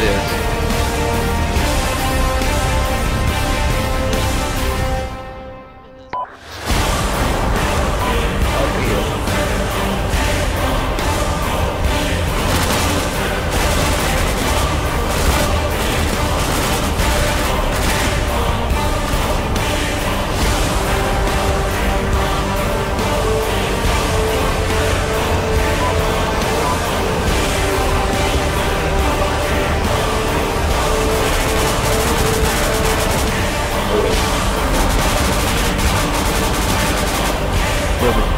it is. Bye-bye.